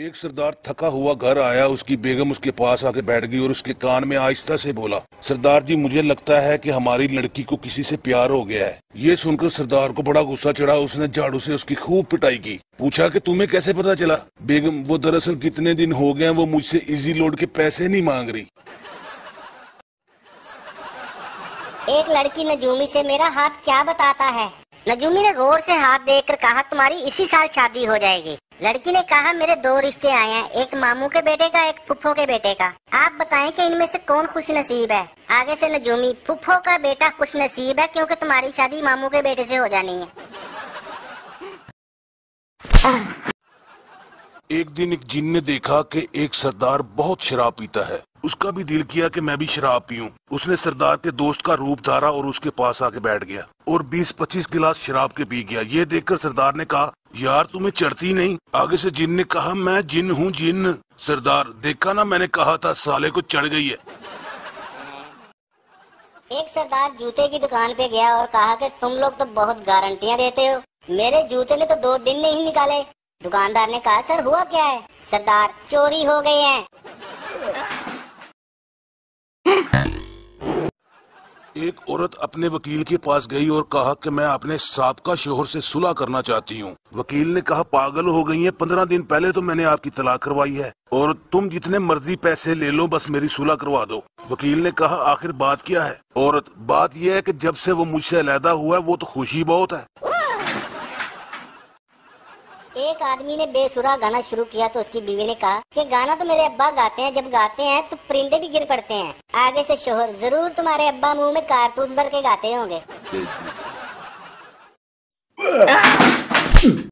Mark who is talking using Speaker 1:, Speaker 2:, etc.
Speaker 1: ایک سردار تھکا ہوا گھر آیا، اس کی بیگم اس کے پاس آ کے بیٹھ گئی اور اس کے کان میں آہستہ سے بولا، سردار جی مجھے لگتا ہے کہ ہماری لڑکی کو کسی سے پیار ہو گیا ہے۔ یہ سن کر سردار کو بڑا غصہ چڑھا، اس نے جھاڑو سے اس کی خوب پٹائی کی۔ پوچھا کہ تمہیں کیسے پتا چلا؟ بیگم، وہ دراصل کتنے دن ہو گئے ہیں، وہ مجھ سے ایزی لوڈ کے پیسے نہیں مانگ رہی۔
Speaker 2: ایک لڑکی نجومی سے میرا ہاتھ کیا بتاتا ہے؟ نجومی نے غور سے ہاتھ دیکھ کر کہا، تمہاری اسی سال شادی ہو جائے گی۔ لڑکی نے کہا میرے دو رشتے آئے ہیں، ایک ماموں کے بیٹے کا، ایک پھپھو کے بیٹے کا۔ آپ بتائیں کہ ان میں سے کون خوش نصیب ہے؟ آگے سے نجومی پھپھو کا بیٹا خوش نصیب ہے کیونکہ تمہاری شادی ماموں کے بیٹے سے ہو جانی ہے۔
Speaker 1: ایک دن ایک جن نے دیکھا کہ ایک سردار بہت شراب پیتا ہے۔ اس کا بھی دل کیا کہ میں بھی شراب پیوں۔ اس نے سردار کے دوست کا روپ دھارا اور اس کے پاس آ کے بیٹھ گیا۔ اور بیس پچیس گلاس شراب کے پی گیا۔ یہ دیکھ کر سردار نے کہا، یار، تمہیں چڑھتی نہیں۔ آگے سے جن نے کہا، میں جن ہوں جن۔ سردار، دیکھا نا میں نے کہا تھا، سالے کو چڑھ گئی ہے۔
Speaker 2: ایک سردار جوتے کی دکان پہ گیا اور کہا کہ تم لوگ تو بہت گارنٹیاں دیتے ہو۔ میرے جوتے نے تو دو دن نہیں نکالے۔ دکاندار نے کہا، سر، ہوا کیا ہے؟ سردار، چوری ہو گئی ہے۔
Speaker 1: ایک عورت اپنے وکیل کے پاس گئی اور کہا کہ میں اپنے سابقہ شوہر سے صلح کرنا چاہتی ہوں۔ وکیل نے کہا، پاگل ہو گئی ہیں، پندرہ دن پہلے تو میں نے آپ کی طلاق کروائی ہے اور تم جتنے مرضی پیسے لے لو، بس میری صلح کروا دو۔ وکیل نے کہا، آخر بات کیا ہے؟ عورت، بات یہ ہے کہ جب سے وہ مجھ سے علیحدہ ہوا ہے، وہ تو خوشی بہت ہے۔
Speaker 2: ایک آدمی نے بے سرا گانا شروع کیا تو اس کی بیوی نے کہا کہ گانا تو میرے ابا گاتے ہیں جب گاتے ہیں تو پرندے بھی گر پڑتے ہیں۔ آگے سے شوہر ضرور تمہارے ابا منہ میں کارتوس بھر کے گاتے ہوں گے۔